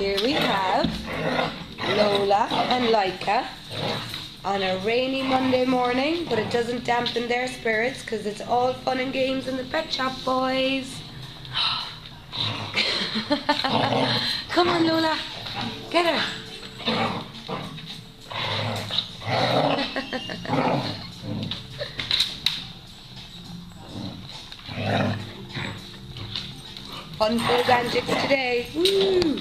Here we have Lola and Laika on a rainy Monday morning, but it doesn't dampen their spirits because it's all fun and games in the pet shop, boys. Come on, Lola. Get her. Fun filled antics today. Woo!